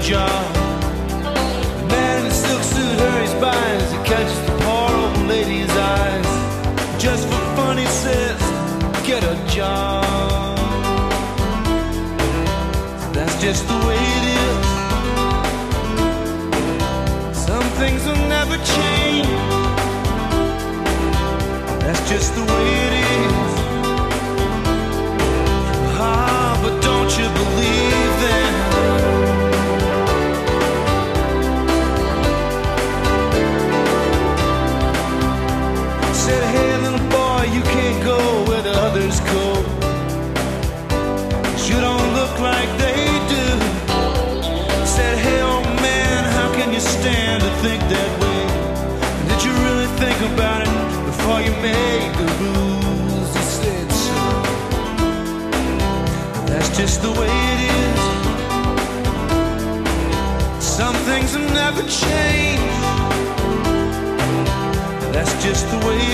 job. The man in the silk suit hurries by as he catches the poor old lady's eyes. Just for fun, he says, Get a job. That's just the way it is. Some things will never change. That's just the way stand to think that way? Did you really think about it before you made the rules? He said, so. That's just the way it is. Some things will never change. That's just the way